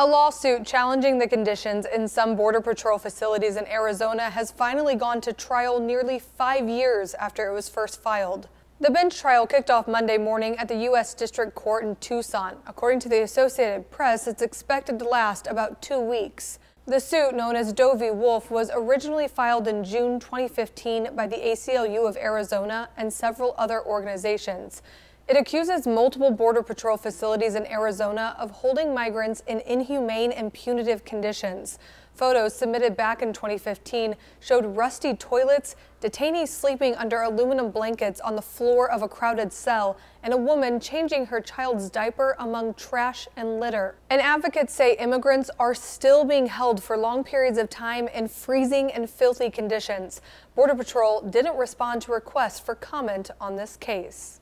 A lawsuit challenging the conditions in some Border Patrol facilities in Arizona has finally gone to trial nearly five years after it was first filed. The bench trial kicked off Monday morning at the U.S. District Court in Tucson. According to the Associated Press, it's expected to last about two weeks. The suit, known as Doe v. Wolf, was originally filed in June 2015 by the ACLU of Arizona and several other organizations. It accuses multiple Border Patrol facilities in Arizona of holding migrants in inhumane and punitive conditions. Photos submitted back in 2015 showed rusty toilets, detainees sleeping under aluminum blankets on the floor of a crowded cell, and a woman changing her child's diaper among trash and litter. And advocates say immigrants are still being held for long periods of time in freezing and filthy conditions. Border Patrol didn't respond to requests for comment on this case.